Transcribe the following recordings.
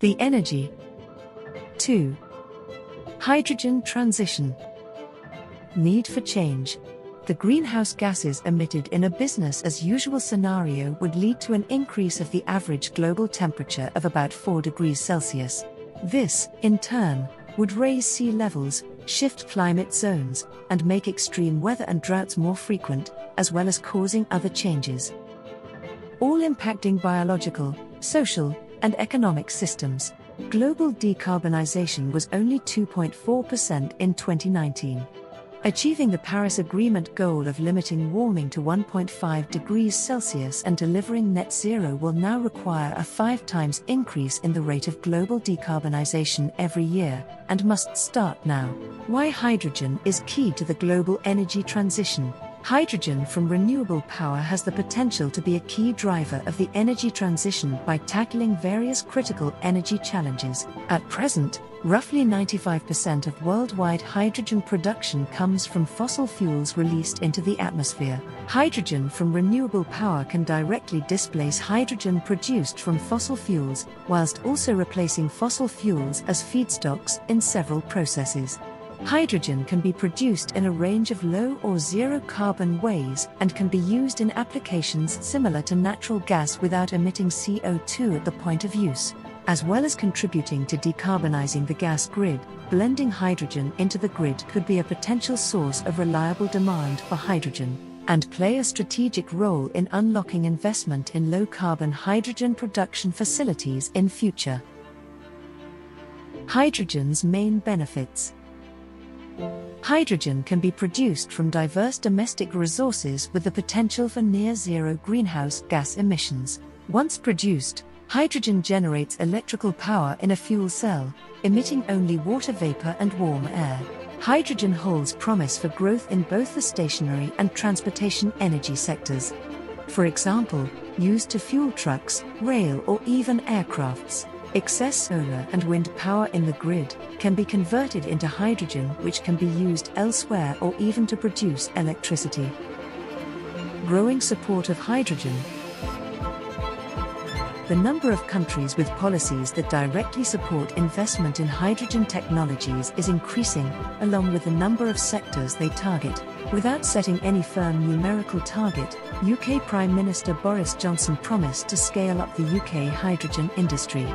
The energy. 2. Hydrogen transition. Need for change. The greenhouse gases emitted in a business as usual scenario would lead to an increase of the average global temperature of about 4 degrees Celsius. This, in turn, would raise sea levels, shift climate zones, and make extreme weather and droughts more frequent, as well as causing other changes. All impacting biological, social, and economic systems. Global decarbonization was only 2.4% in 2019. Achieving the Paris Agreement goal of limiting warming to 1.5 degrees Celsius and delivering net zero will now require a five times increase in the rate of global decarbonization every year, and must start now. Why hydrogen is key to the global energy transition. Hydrogen from renewable power has the potential to be a key driver of the energy transition by tackling various critical energy challenges. At present, roughly 95% of worldwide hydrogen production comes from fossil fuels released into the atmosphere. Hydrogen from renewable power can directly displace hydrogen produced from fossil fuels, whilst also replacing fossil fuels as feedstocks in several processes. Hydrogen can be produced in a range of low or zero carbon ways and can be used in applications similar to natural gas without emitting CO2 at the point of use. As well as contributing to decarbonizing the gas grid, blending hydrogen into the grid could be a potential source of reliable demand for hydrogen and play a strategic role in unlocking investment in low carbon hydrogen production facilities in future. Hydrogen's main benefits Hydrogen can be produced from diverse domestic resources with the potential for near zero greenhouse gas emissions. Once produced, hydrogen generates electrical power in a fuel cell, emitting only water vapor and warm air. Hydrogen holds promise for growth in both the stationary and transportation energy sectors. For example, used to fuel trucks, rail, or even aircrafts. Excess solar and wind power in the grid can be converted into hydrogen, which can be used elsewhere or even to produce electricity. Growing support of hydrogen. The number of countries with policies that directly support investment in hydrogen technologies is increasing, along with the number of sectors they target. Without setting any firm numerical target, UK Prime Minister Boris Johnson promised to scale up the UK hydrogen industry.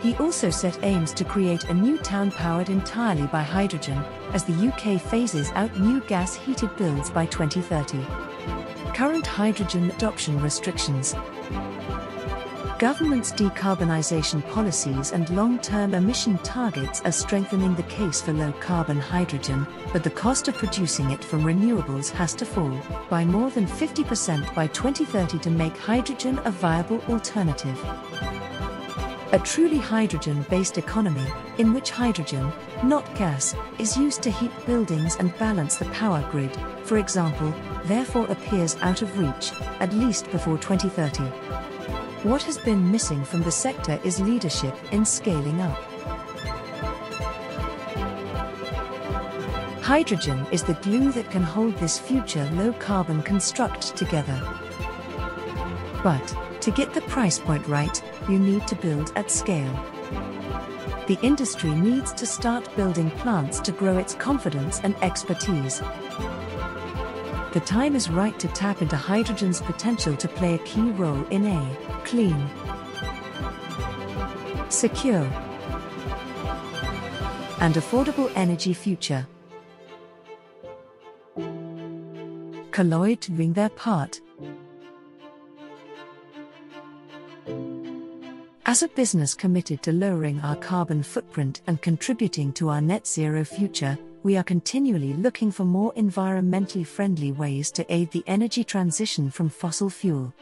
He also set aims to create a new town powered entirely by hydrogen, as the UK phases out new gas heated builds by 2030. Current hydrogen adoption restrictions. Government's decarbonisation policies and long term emission targets are strengthening the case for low carbon hydrogen, but the cost of producing it from renewables has to fall by more than 50% by 2030 to make hydrogen a viable alternative. A truly hydrogen based economy, in which hydrogen, not gas, is used to heat buildings and balance the power grid, for example, therefore appears out of reach, at least before 2030. What has been missing from the sector is leadership in scaling up. Hydrogen is the glue that can hold this future low carbon construct together. But, to get the price point right, you need to build at scale. The industry needs to start building plants to grow its confidence and expertise. The time is right to tap into hydrogen's potential to play a key role in a clean, secure, and affordable energy future. Colloide doing their part. As a business committed to lowering our carbon footprint and contributing to our net zero future, we are continually looking for more environmentally friendly ways to aid the energy transition from fossil fuel.